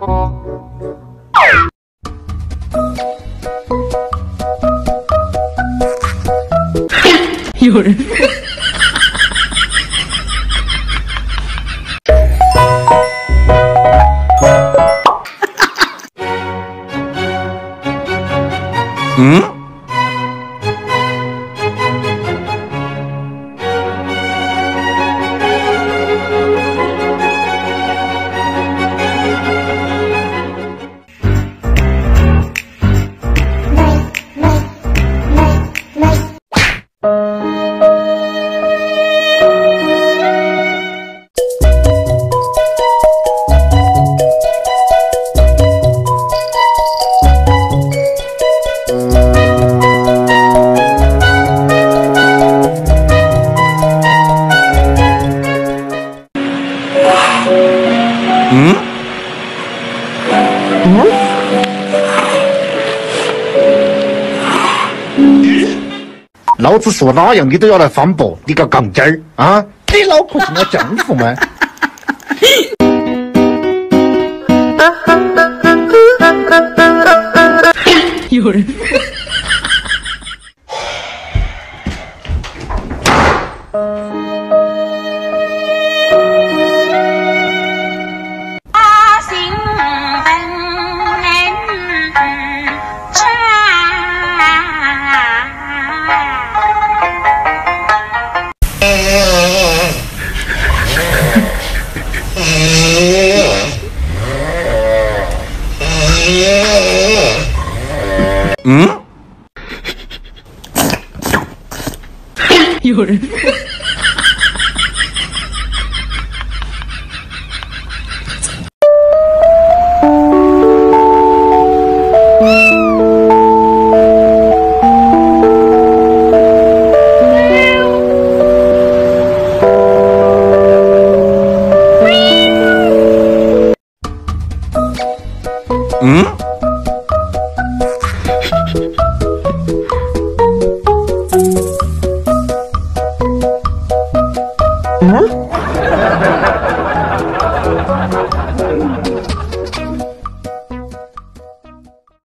Oh. 有人。嗯。嗯？老子说哪样你都要来反驳，你个杠精儿啊！你脑壳是我浆糊吗？有人。嗯？有人。嗯？